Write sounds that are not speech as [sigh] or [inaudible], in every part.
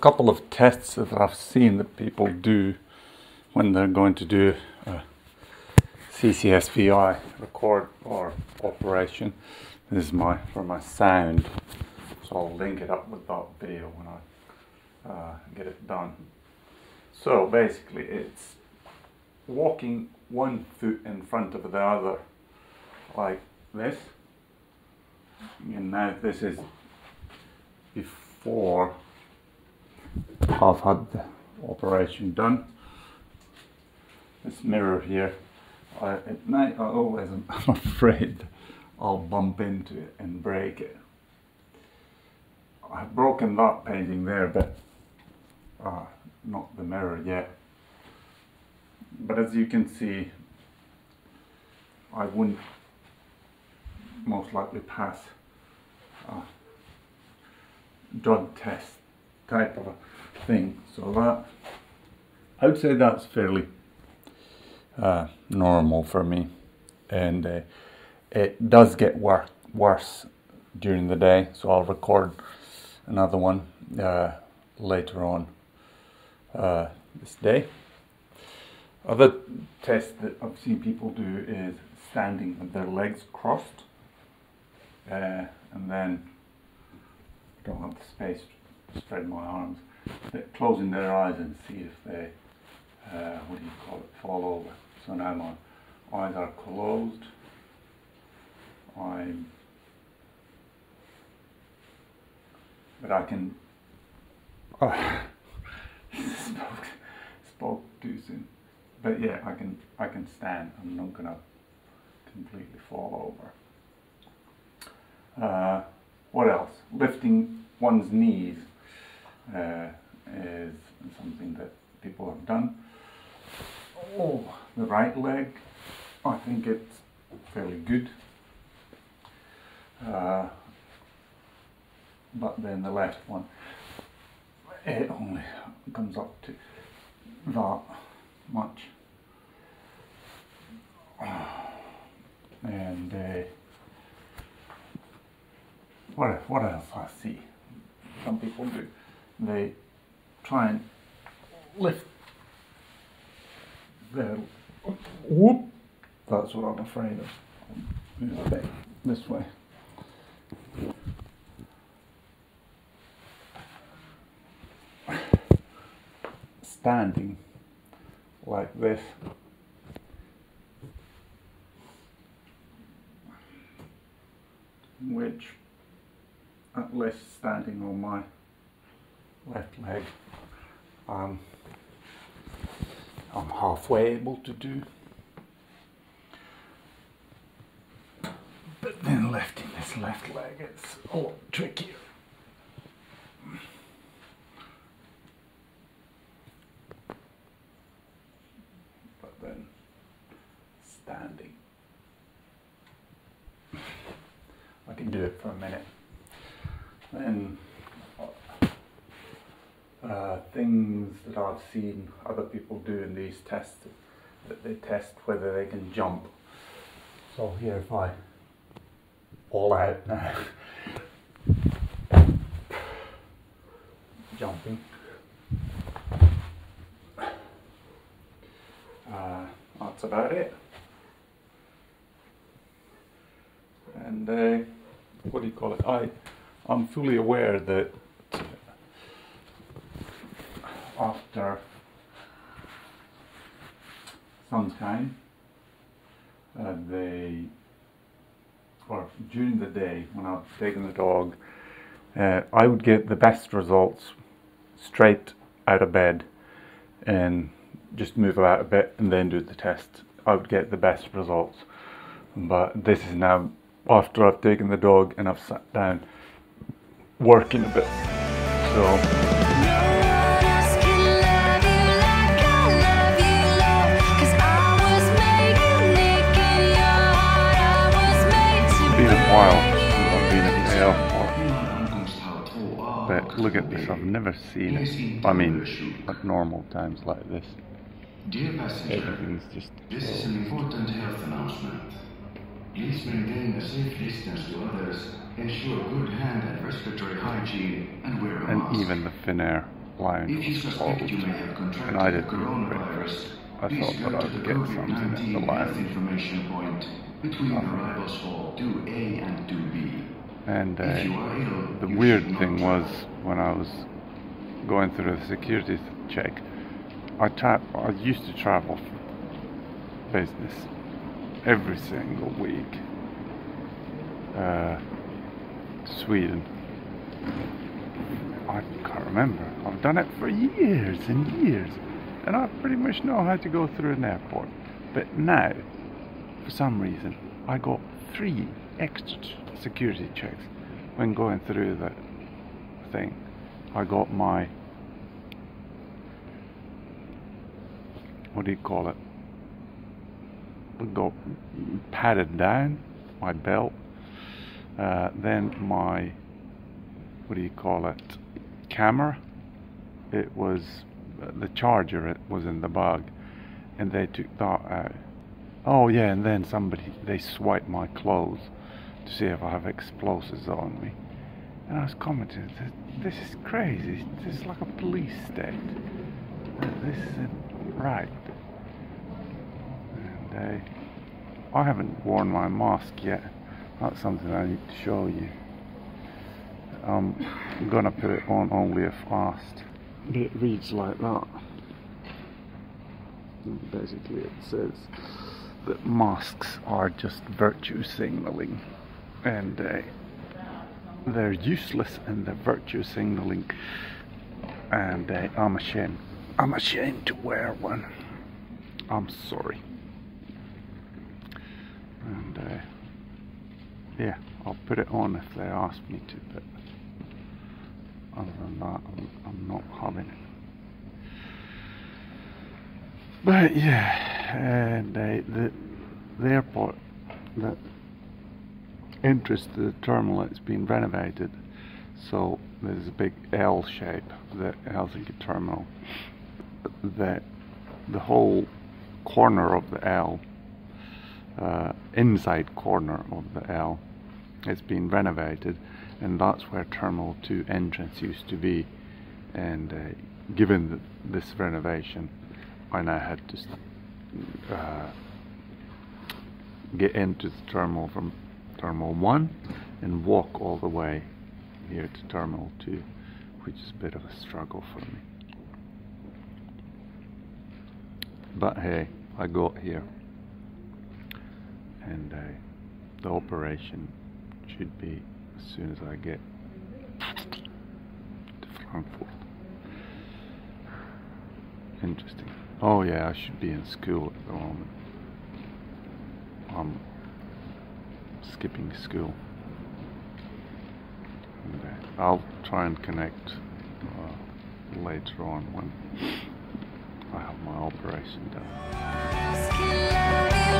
Couple of tests that I've seen that people do when they're going to do a CCSVI record or operation. This is my for my sound, so I'll link it up with that video when I uh, get it done. So basically, it's walking one foot in front of the other, like this. And now this is before I've had the operation done. This mirror here, I, at night I always am [laughs] afraid I'll bump into it and break it. I've broken that painting there, but uh, not the mirror yet. But as you can see, I wouldn't most likely pass a drug test type of a thing. So that I would say that's fairly uh, normal for me, and uh, it does get wor- worse during the day. So I'll record another one uh, later on uh, this day. Other tests that I've seen people do is standing with their legs crossed, uh, and then I don't have the space to spread my arms, closing their eyes and see if they, uh, what do you call it, fall over. So now my eyes are closed. I'm, but I can. Oh, [laughs] spoke, spoke too soon. But yeah, I can I can stand. I'm not gonna completely fall over. Uh, what else? Lifting one's knees uh, is something that people have done. Oh, the right leg, I think it's fairly good. Uh, but then the left one, it only comes up to that much. And uh, what, what else I see? Some people do. They try and lift their whoop. That's what I'm afraid of. This way. Standing like this. Which, at least standing on my left leg, um, I'm halfway able to do. But then lifting this left leg, it's a lot trickier. But then standing. I can do it for a minute. Then uh, things that I've seen other people do in these tests that they test whether they can jump. So here if I all out now. [laughs] Jumping. Uh, that's about it. And uh, what do you call it? I I'm fully aware that after sunshine, uh, they, or during the day when I was taking the dog, uh, I would get the best results straight out of bed and just move about a bit and then do the test. I would get the best results. But this is now after I've taken the dog and I've sat down working a bit. So. While since I've been at the airport. But look at this, I've never seen it. I mean, at normal times like this. Dear passenger, Everything's just this is an important health announcement. Please maintain a safe distance to others, ensure good hand and respiratory hygiene, and wear a And mask. even the Finnair lounge If you suspect you may have contracted And I the didn't coronavirus. I thought that to I'd the get something at the COVID-19 Health. Information Point between arrivals hall 2A and 2B. And uh, If you are ill, the weird thing was when I was going through the security check, I tra- I used to travel for business every single week uh, to Sweden. I can't remember. I've done it for years and years, and I pretty much know how to go through an airport. But now, for some reason, I got three extra security checks when going through the thing. I got my what do you call it? I got patted down my belt. Uh, then my what do you call it? Camera. It was the charger. It was in the bag, and they took that out. Oh yeah, and then somebody they swiped my clothes to see if I have explosives on me. And I was commenting, this, this is crazy. This is like a police state. This isn't right. And uh, I haven't worn my mask yet. That's something I need to show you. I'm gonna put it on only if asked. It reads like that. Basically, it says that masks are just virtue signaling, and uh, they're useless and they're virtue signaling. And uh, I'm ashamed. I'm ashamed to wear one. I'm sorry. And uh, yeah, I'll put it on if they ask me to, but other than that, I'm, I'm not having it. But yeah, and uh, the the airport, the entrance to the terminal, it's been renovated, so there's a big L shape, the Helsinki terminal. The the whole corner of the L, uh, inside corner of the L, has been renovated, and that's where Terminal 2 entrance used to be. And uh, given th this renovation, I now had to uh, get into the terminal from Terminal 1 and walk all the way here to Terminal 2, which is a bit of a struggle for me. But hey, I got here, and uh, the operation should be as soon as I get to Frankfurt. Interesting. Oh yeah, I should be in school at the moment. I'm skipping school. I'll try and connect uh, later on when I have my operation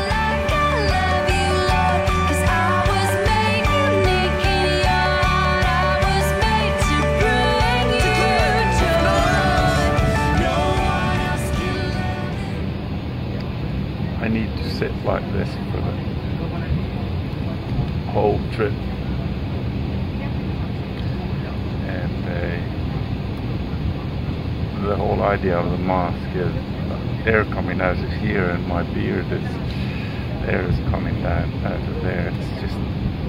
done. Sit like this for the whole trip. And uh, the whole idea of the mask is air coming out of here and my beard is air is coming down out of there. It's just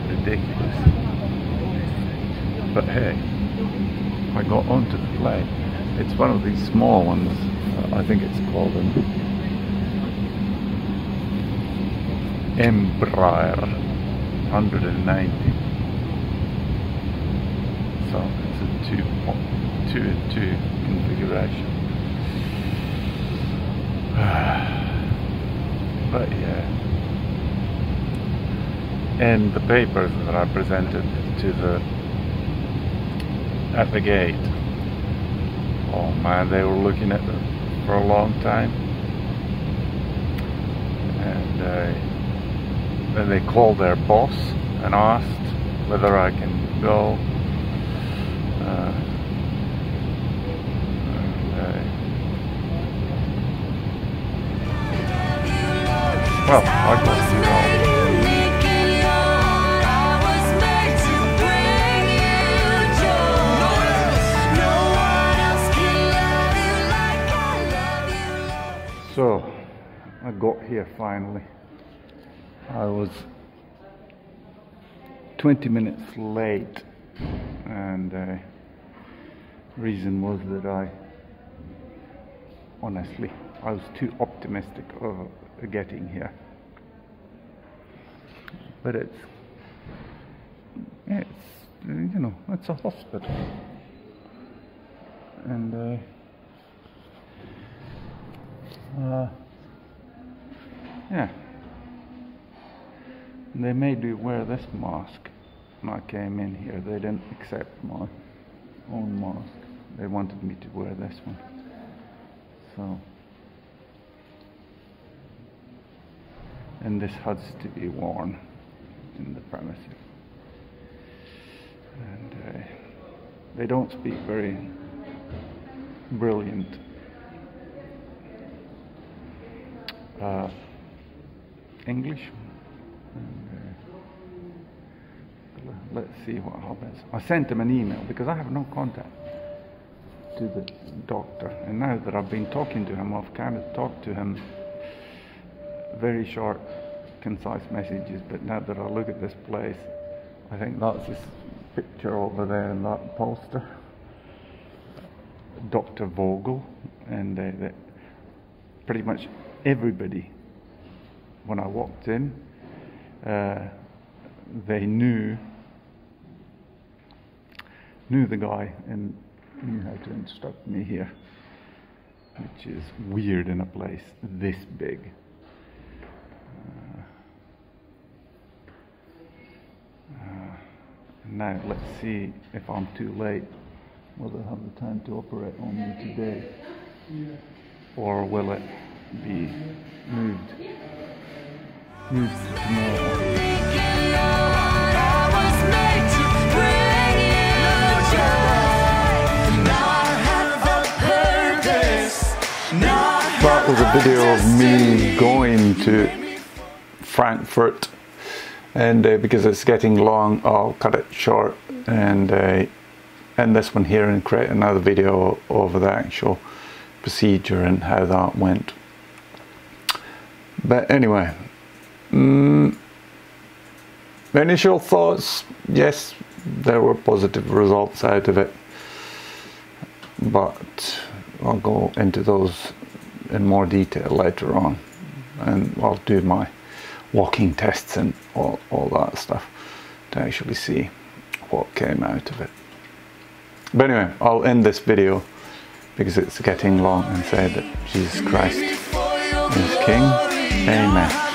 ridiculous. But hey, I got onto the plane. It's one of these small ones. I think it's called an Embraer 190. So it's a two, two and two configuration. [sighs] but yeah. And the papers that I presented to the at the gate. Oh man, they were looking at them for a long time. And uh, and they called their boss and asked whether I can go. Uh, okay. Well, I got you. So, I got here finally. I was 20 minutes late, and uh, reason was that I honestly I was too optimistic of getting here. But it's it's you know it's a hospital, and uh, uh, yeah. They made me wear this mask when I came in here. They didn't accept my own mask. They wanted me to wear this one. So, and this has to be worn in the premises. And uh, they don't speak very brilliant uh, English. Let's see what happens. I sent him an email because I have no contact to the doctor, and now that I've been talking to him, I've kind of talked to him very short, concise messages. But now that I look at this place, I think that's this picture over there in that poster. Dr. Vogl, and uh, pretty much everybody, when I walked in, uh, they knew knew the guy and knew how to instruct me here, which is weird in a place this big. Uh, uh, now let's see if I'm too late. Will they have the time to operate on me today? Or will it be moved? Moved to tomorrow. Video of me going to Frankfurt and uh, because it's getting long I'll cut it short and uh, end this one here and create another video of the actual procedure and how that went. But anyway mm, initial thoughts yes there were positive results out of it but I'll go into those in more detail later on and I'll do my walking tests and all, all that stuff to actually see what came out of it. But anyway, I'll end this video because it's getting long and say that Jesus Christ is King. Amen.